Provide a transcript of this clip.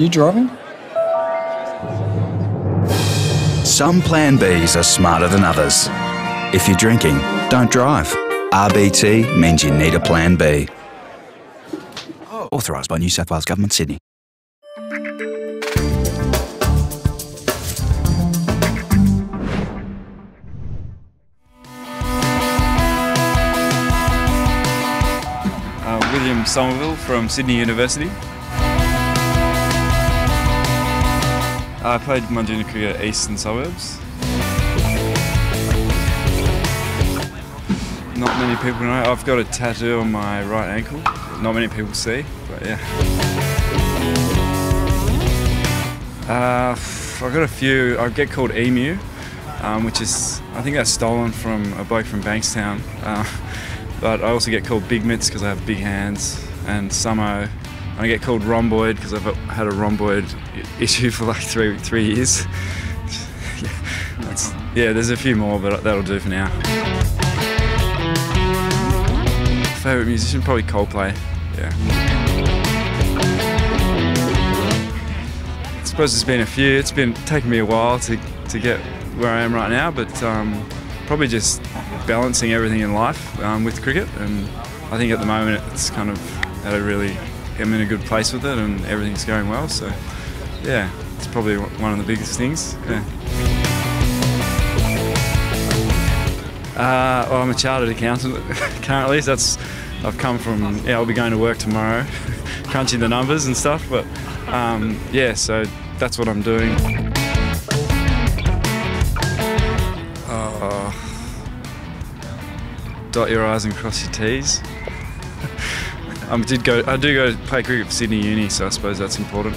You driving? Some Plan Bs are smarter than others. If you're drinking, don't drive. RBT means you need a Plan B. Authorised by New South Wales Government, Sydney. Uh, William Somerville from Sydney University. I played cricket at Eastern Suburbs. Not many people know. I've got a tattoo on my right ankle. Not many people see, but yeah. Uh, I've got a few. I get called Emu, um, which is I think that's stolen from a bloke from Bankstown. Uh, but I also get called Big Mitts because I have big hands, and Samo. I get called rhomboid because I've had a rhomboid issue for like three three years. yeah, yeah, there's a few more, but that'll do for now. Favorite musician probably Coldplay. Yeah. I suppose it's been a few. It's been taking me a while to, to get where I am right now, but um, probably just balancing everything in life um, with cricket. And I think at the moment it's kind of at a really, I'm in a good place with it, and everything's going well. So yeah, it's probably one of the biggest things. Yeah. Uh, well, I'm a chartered accountant currently. So that's I've come from. Yeah, I'll be going to work tomorrow, crunching the numbers and stuff. But um, yeah, so that's what I'm doing. Uh, dot your I's and cross your T's. Um, I did go. I do go play cricket for Sydney Uni, so I suppose that's important.